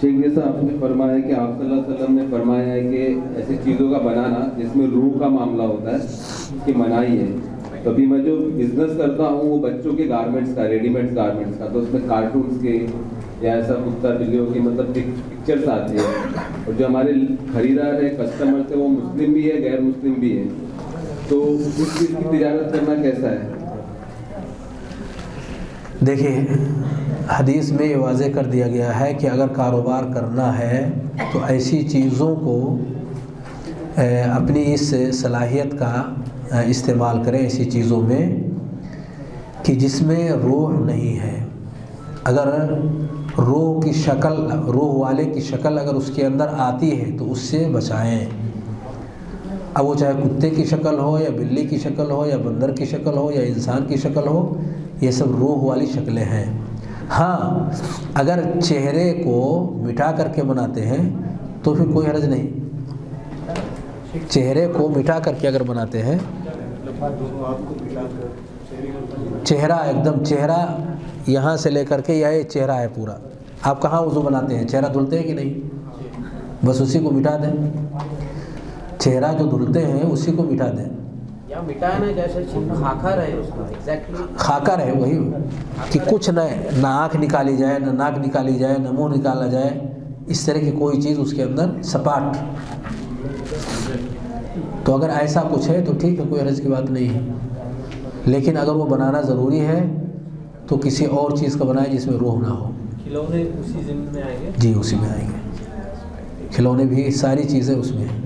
शेख जैसा आपने फरमाया कि आप वसल्लम ने फरमाया है कि ऐसी चीज़ों का बनाना जिसमें रूह का मामला होता है, कि मनाही है। तो अभी मैं जो बिज़नेस करता हूँ, वो बच्चों के गारमेंट्स का रेडीमेड गारमेंट्स का तो उसमें कार्टून्स के या ऐसा कुत्ता बिल्लियों की मतलब पिक्चर्स आती है। और जो हमारे खरीदार है कस्टमर्स है वो मुस्लिम भी है गैर मुस्लिम भी है। तो उस चीज़ की तजारत करना कैसा है? देखिए हदीस में ये वाज कर दिया गया है कि अगर कारोबार करना है तो ऐसी चीज़ों को अपनी इस सलाहियत का इस्तेमाल करें ऐसी चीज़ों में कि जिसमें रूह नहीं है। अगर रूह की शक्ल, रूह वाले की शक्ल अगर उसके अंदर आती है तो उससे बचाएँ। अब वो चाहे कुत्ते की शक्ल हो, या बिल्ली की शक्ल हो, या बंदर की शक्ल हो, या इंसान की शक्ल हो, ये सब रूह वाली शक्लें हैं। हाँ अगर चेहरे को मिटा करके बनाते हैं तो फिर कोई हर्ज नहीं। चेहरे को मिटा करके अगर बनाते हैं, चेहरा एकदम, चेहरा यहाँ से लेकर के यह चेहरा है पूरा। आप कहाँ वज़ू बनाते हैं? चेहरा धुलते हैं कि नहीं? बस उसी को मिटा दें। चेहरा जो धुलते हैं, उसी को मिटा दें। या जैसे खाका रहे उसका एग्जैक्टली खाका रहे वही। कि कुछ न ना आँख निकाली जाए ना नाक निकाली जाए ना मुँह निकाला जाए इस तरह की कोई चीज़ उसके अंदर सपाट। तो अगर ऐसा कुछ है तो ठीक है कोई अर्ज़ की बात नहीं है। लेकिन अगर वो बनाना ज़रूरी है तो किसी और चीज़ का बनाए जिसमें रूह ना हो। खिलौने उसी जिम्मे में आएँगे? जी उसी में आएँगे। खिलौने भी सारी चीज़ें उसमें हैं।